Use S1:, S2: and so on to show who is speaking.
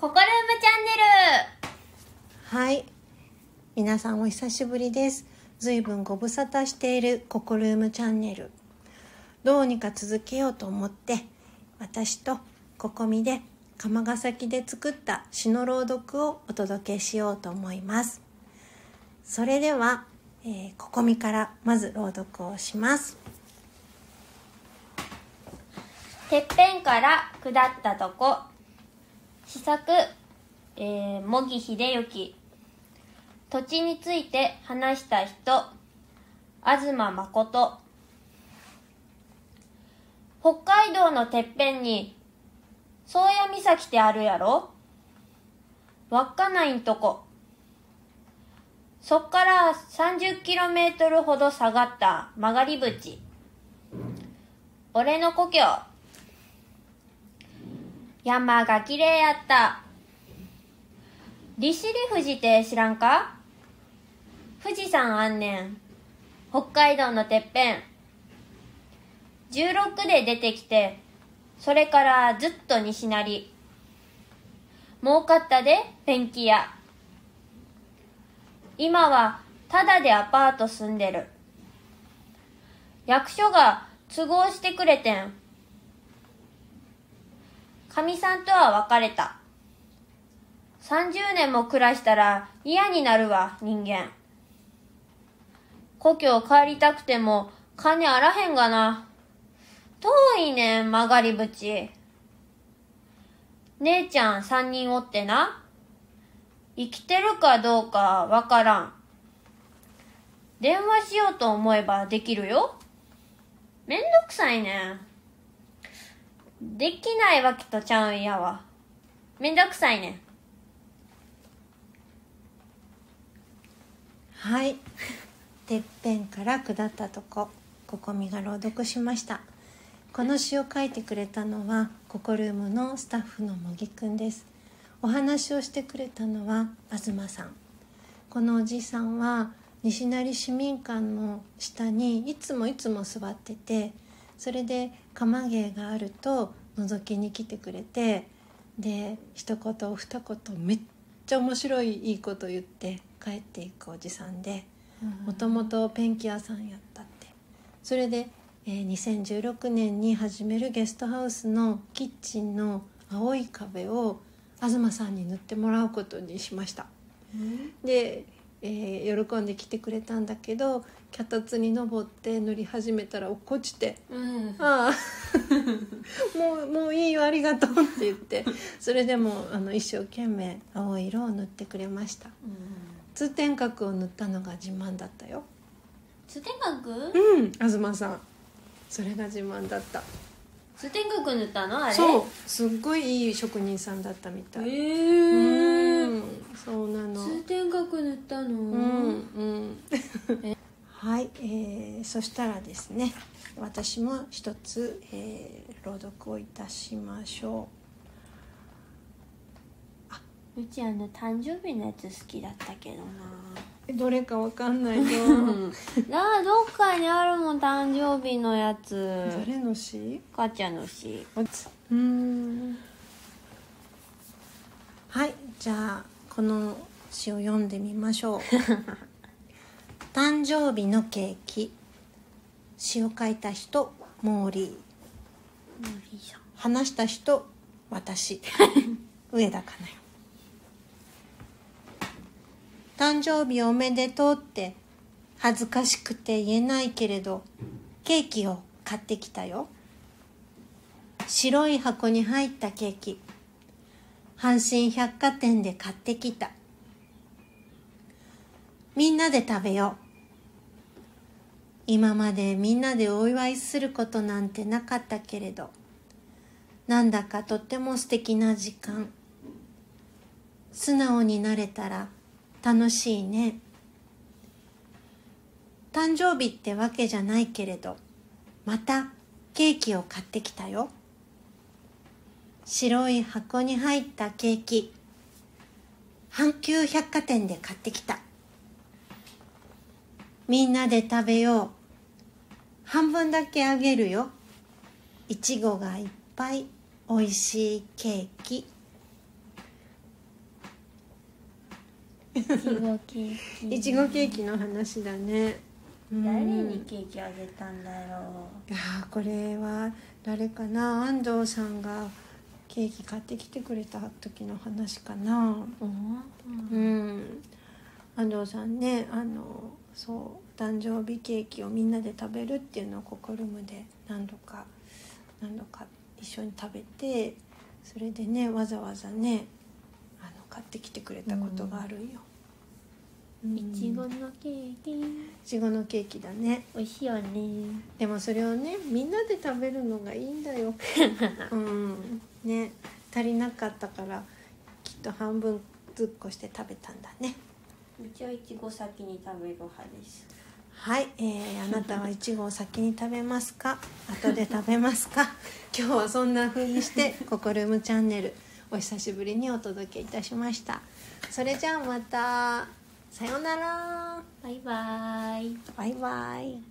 S1: ココルームチャンネル
S2: はい。皆さんお久しぶりです。ずいぶんご無沙汰しているココルームチャンネル。どうにか続けようと思って、私とココミで釜ヶ崎で作った詩の朗読をお届けしようと思います。それでは、えー、ココミからまず朗読をします。
S1: てっぺんから下ったとこ試作、えー、茂木秀幸。土地について話した人。東誠。北海道のてっぺんに。宗谷岬ってあるやろ。稚内んとこ。そっから 30km ほど下がった曲がり淵。俺の故郷。山が綺麗やった。利尻富士って知らんか？富士山あんねん。北海道のてっぺん。16で出てきて、それからずっと西成。儲かったで、ペンキ屋。今は、ただでアパート住んでる。役所が都合してくれてん。かみさんとは別れた。30年も暮らしたら嫌になるわ、人間。故郷帰りたくても金あらへんがな。遠いねん、曲がり淵。姉ちゃん3人おってな。生きてるかどうかわからん。電話しようと思えばできるよ。めんどくさいねん。できないわけとちゃうんやわ。めんどくさいねん。
S2: はい。てっぺんから下ったとこ、ここみが朗読しました。この詩を書いてくれたのは、ココルームのスタッフの茂木くんです。お話をしてくれたのは、東さん。このおじさんは、西成市民館の下にいつもいつも座ってて、それで釜芸があると覗きに来てくれてで一言二言めっちゃ面白いいいこと言って帰っていくおじさんでもともとペンキ屋さんやったって。それで、えー、2016年に始めるゲストハウスのキッチンの青い壁を東さんに塗ってもらうことにしました。でえー、喜んで来てくれたんだけど脚立に登って塗り始めたら落っこちて
S1: うん「
S2: ああ。もうもういいよありがとう」って言ってそれでもあの一生懸命青い色を塗ってくれました。通天閣を塗ったのが自慢だったよ。
S1: 通天閣？
S2: うん東さん。それが自慢だった。
S1: 通天閣塗ったのあれ？
S2: そう。すっごいいい職人さんだったみた
S1: え
S2: い
S1: ー、
S2: うんそうなの。
S1: 通天閣塗ったの？
S2: うんうん。はい、えー、そしたらですね私も一つ、えー、朗読をいたしましょ
S1: う。ちあの誕生日のやつ好きだったけどな。
S2: うどれかわかんないよ。
S1: なあどっかにあるもん誕生日のやつ。
S2: 誰の詩？
S1: 母ちゃんの詩。
S2: うん。はいじゃあこの詩を読んでみましょう 誕生日のケーキ詩を書いた人モーリー。
S1: モーリーさん。
S2: 話した人私。上田かなよ誕生日おめでとうって恥ずかしくて言えないけれどケーキを買ってきたよ。白い箱に入ったケーキ阪神百貨店で買ってきた。みんなで食べよう。今までみんなでお祝いすることなんてなかったけれどなんだかとっても素敵な時間。素直になれたら楽しいね。誕生日ってわけじゃないけれどまたケーキを買ってきたよ。白い箱に入ったケーキ。阪急百貨店で買ってきた。みんなで食べよう。半分だけあげるよ。いちごがいっぱい。おいしいケーキ。
S1: いちごケーキ。
S2: いちごケーキの話だね。うん。
S1: 誰にケーキあげたんだろ
S2: いやーこれは誰かな？安藤さんがケーキ買ってきてくれた時の話かな。
S1: ううん
S2: うん。安藤さんねあのそう誕生日ケーキをみんなで食べるっていうのをココルームで何度か何度か一緒に食べてそれでねわざわざねあの買ってきてくれたことがあるんよ、うん。
S1: いちごのケーキ。
S2: いちごのケーキだね。
S1: 美味しいよね。
S2: でもそれをねみんなで食べるのがいいんだよ。うんね足りなかったからきっと半分ずっこして食べたんだね。
S1: うちはいちご先に食べる派です。
S2: はい、えー、あなたはいちごを先に食べますか？後で食べますか？今日はそんな風にして「ココルームチャンネル」お久しぶりにお届けいたしました。それじゃあまた。さようなら。
S1: バイバイ。
S2: バイバイ